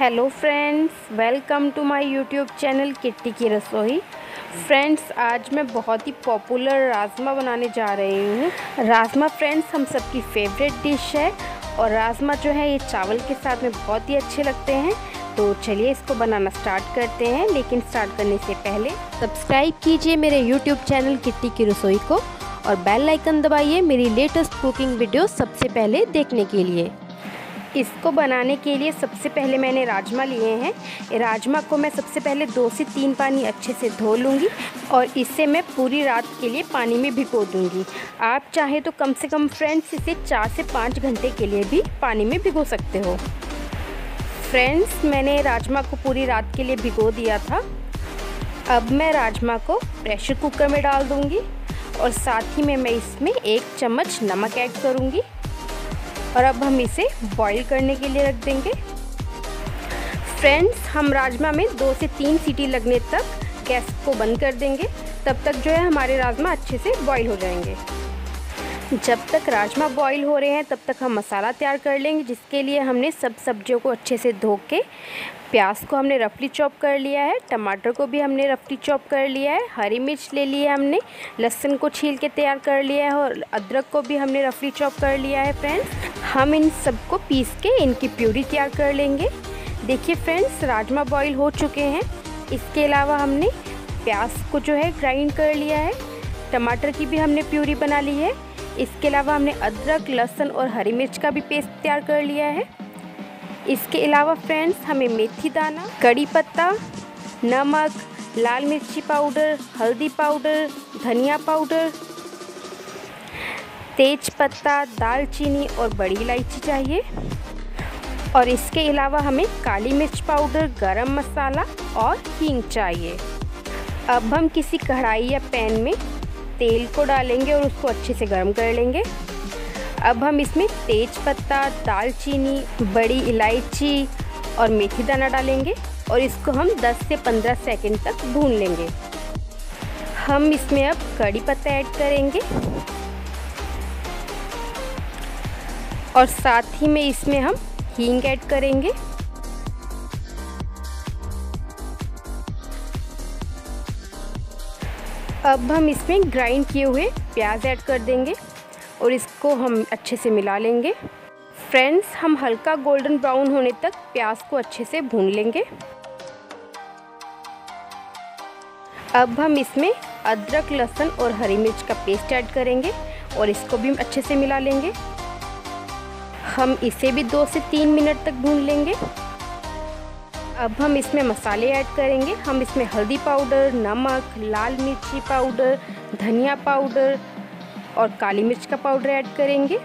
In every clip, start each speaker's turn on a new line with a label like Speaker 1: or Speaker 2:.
Speaker 1: Hello friends welcome to my YouTube channel Kitty की रसोई. Friends आज मैं बहुत ही पॉपुलर राजमा बनाने जा रही हूँ। राजमा फ्रेंड्स हम सबकी फेवरेट डिश है। और राजमा जो है, ये चावल के साथ में बहुत ही अच्छे लगते हैं। तो चलिए इसको बनाना स्टार्ट करते हैं। लेकिन स्टार्ट करने से पहले सब्सक्राइब कीजिए मेरे यूट्यूब चैनल किट्टी की रसोई को। और बेल आइकन दबाइए मेरी लेटेस्ट कुकिंग वीडियो सबसे पहले देखने के लिए। इसको बनाने के लिए सबसे पहले मैंने राजमा लिए हैं। राजमा को मैं सबसे पहले दो से तीन पानी अच्छे से धो लूँगी और इसे मैं पूरी रात के लिए पानी में भिगो दूँगी। आप चाहें तो कम से कम फ्रेंड्स इसे चार से पाँच घंटे के लिए भी पानी में भिगो सकते हो। फ्रेंड्स, मैंने राजमा को पूरी रात के लिए भिगो दिया था। अब मैं राजमा को प्रेशर कुकर में डाल दूँगी और साथ ही में मैं इसमें एक चम्मच नमक ऐड करूँगी। और अब हम इसे बॉईल करने के लिए रख देंगे। फ्रेंड्स हम राजमा में दो से तीन सीटी लगने तक गैस को बंद कर देंगे। तब तक जो है हमारे राजमा अच्छे से बॉईल हो जाएँगे। जब तक राजमा बॉईल हो रहे हैं, तब तक हम मसाला तैयार कर लेंगे, जिसके लिए हमने सब सब्जियों को अच्छे से धो के प्याज को हमने रफली चॉप कर लिया है, टमाटर को भी हमने रफली चॉप कर लिया है, हरी मिर्च ले ली है हमने, लहसुन को छील के तैयार कर लिया है और अदरक को भी हमने रफली चॉप कर लिया है फ्रेंड्स हम इन सबको पीस के इनकी प्यूरी तैयार कर लेंगे. देखिए फ्रेंड्स राजमा बॉईल हो चुके हैं. इसके अलावा हमने प्याज को जो है ग्राइंड कर लिया है. टमाटर की भी हमने प्यूरी बना ली है. इसके अलावा हमने अदरक, लहसुन और हरी मिर्च का भी पेस्ट तैयार कर लिया है। इसके अलावा फ्रेंड्स हमें मेथी दाना, कड़ी पत्ता, नमक, लाल मिर्ची पाउडर, हल्दी पाउडर, धनिया पाउडर, तेज पत्ता, दालचीनी और बड़ी इलायची चाहिए। और इसके अलावा हमें काली मिर्च पाउडर, गरम मसाला और हींग चाहिए। अब हम किसी कढ़ाई या पैन में तेल को डालेंगे और उसको अच्छे से गर्म कर लेंगे। अब हम इसमें तेज पत्ता, दालचीनी, बड़ी इलायची और मेथी दाना डालेंगे और इसको हम 10 से 15 सेकंड तक भून लेंगे। हम इसमें अब कड़ी पत्ता ऐड करेंगे। और साथ ही में इसमें हम हींग ऐड करेंगे। अब हम इसमें ग्राइंड किए हुए प्याज ऐड कर देंगे और इसको हम अच्छे से मिला लेंगे। फ्रेंड्स हम हल्का गोल्डन ब्राउन होने तक प्याज को अच्छे से भून लेंगे। अब हम इसमें अदरक, लहसुन और हरी मिर्च का पेस्ट ऐड करेंगे और इसको भी अच्छे से मिला लेंगे। हम इसे भी दो से तीन मिनट तक भून लेंगे। अब हम इसमें मसाले ऐड करेंगे। हम इसमें हल्दी पाउडर, नमक, लाल मिर्ची पाउडर, धनिया पाउडर और काली मिर्च का पाउडर ऐड करेंगे।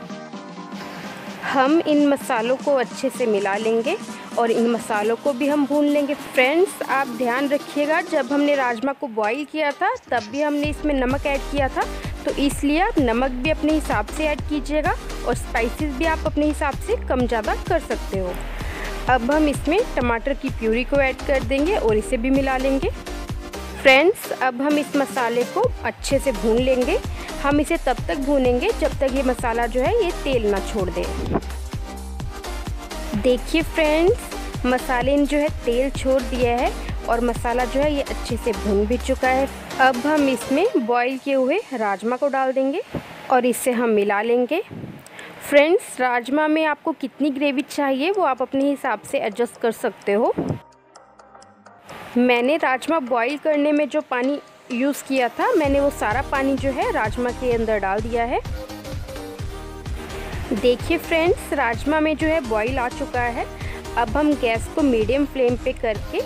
Speaker 1: हम इन मसालों को अच्छे से मिला लेंगे और इन मसालों को भी हम भून लेंगे। फ्रेंड्स, आप ध्यान रखिएगा, जब हमने राजमा को बॉईल किया था, तब भी हमने इसमें नमक ऐड किया था। तो इसलिए आप नमक भी अपने हिसाब से ऐड कीजिएगा और स्पाइसेस भी आप अपने हिसाब से कम ज़्यादा कर सकते हो। अब हम इसमें टमाटर की प्यूरी को ऐड कर देंगे और इसे भी मिला लेंगे। फ्रेंड्स, अब हम इस मसाले को अच्छे से भून लेंगे। हम इसे तब तक भूनेंगे जब तक ये मसाला जो है ये तेल ना छोड़ दे। देखिए फ्रेंड्स, मसाले ने जो है तेल छोड़ दिया है और मसाला जो है ये अच्छे से भून भी चुका है। अब हम इसमें बॉईल किए हुए राजमा को डाल देंगे और इसे हम मिला लेंगे। फ्रेंड्स, राजमा में आपको कितनी ग्रेवी चाहिए वो आप अपने हिसाब से एडजस्ट कर सकते हो। मैंने राजमा बॉईल करने में जो पानी यूज़ किया था, मैंने वो सारा पानी जो है राजमा के अंदर डाल दिया है। देखिए फ्रेंड्स, राजमा में जो है बॉईल आ चुका है। अब हम गैस को मीडियम फ्लेम पे करके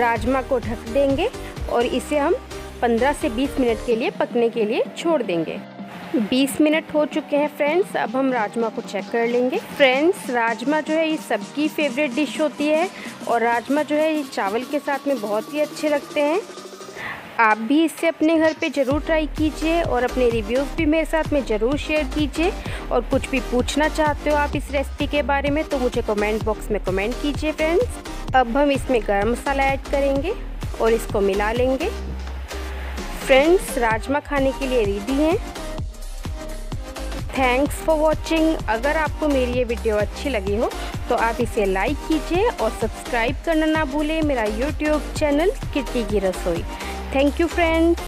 Speaker 1: राजमा को ढक देंगे और इसे हम 15 से 20 मिनट के लिए पकने के लिए छोड़ देंगे। 20 मिनट हो चुके हैं फ्रेंड्स, अब हम राजमा को चेक कर लेंगे। फ्रेंड्स, राजमा जो है ये सबकी फेवरेट डिश होती है और राजमा जो है ये चावल के साथ में बहुत ही अच्छे लगते हैं। आप भी इससे अपने घर पे ज़रूर ट्राई कीजिए और अपने रिव्यूज़ भी मेरे साथ में ज़रूर शेयर कीजिए। और कुछ भी पूछना चाहते हो आप इस रेसिपी के बारे में तो मुझे कमेंट बॉक्स में कमेंट कीजिए फ्रेंड्स। अब हम इसमें गरम मसाला ऐड करेंगे और इसको मिला लेंगे। फ्रेंड्स, राजमा खाने के लिए रेडी हैं। थैंक्स फॉर वॉचिंग अगर आपको मेरी ये वीडियो अच्छी लगी हो तो आप इसे लाइक कीजिए और सब्सक्राइब करना ना भूलें मेरा यूट्यूब चैनल किटी की रसोई. Thank you friends